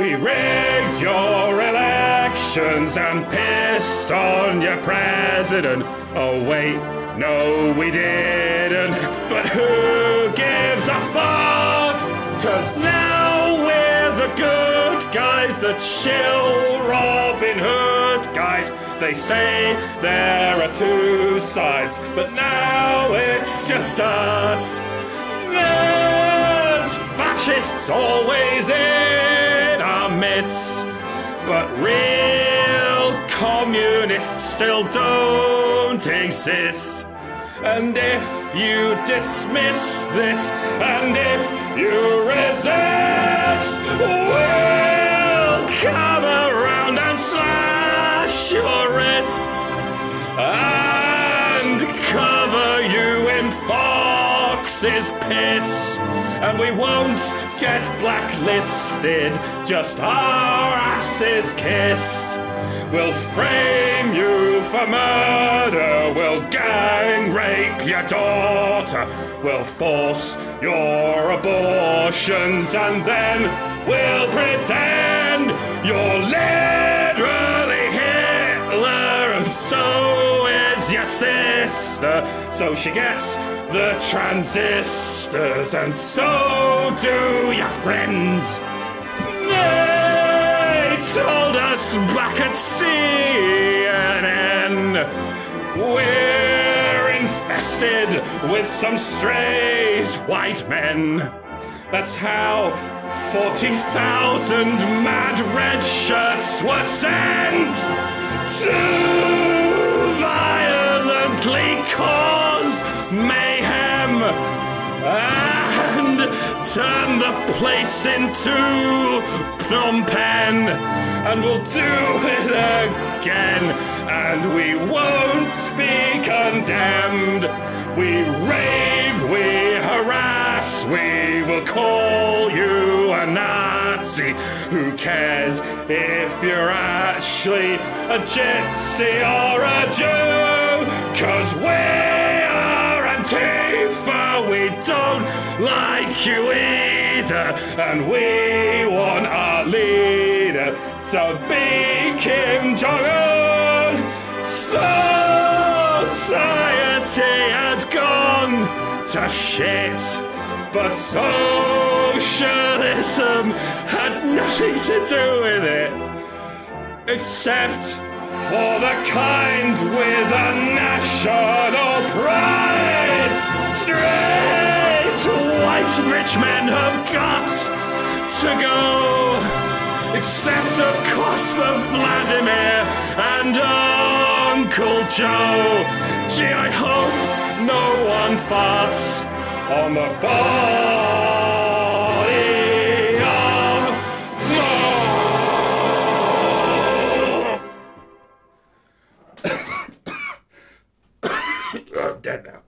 We rigged your elections and pissed on your president. Oh, wait, no, we didn't. But who gives a fuck? Cause now we're the good guys, the chill Robin Hood guys. They say there are two sides, but now it's just us. There's fascists always in midst, but real communists still don't exist. And if you dismiss this, and if you Fox's piss. And we won't get blacklisted, just our asses kissed. We'll frame you for murder. We'll gang rape your daughter. We'll force your abortions and then we'll pretend you're literally Hitler and so is your sister. So she gets the transistors and so do your friends. They told us back at CNN we're infested with some strange white men. That's how 40,000 mad red shirts were sent to violently cause mayhem and turn the place into Phnom Penh. And we'll do it again, and we won't be condemned. We rave, we harass, we will call you a Nazi. Who cares if you're actually a gypsy or a Jew? Cause we are Antifa, we don't like you either, and we want our leader to be Kim Jong Un. Society has gone to shit, but socialism had nothing to do with it except for the kind with a national pride. Rich men have got to go, except of course for Vladimir and Uncle Joe. Gee, I hope no one farts on the Mo. Oh, dead now.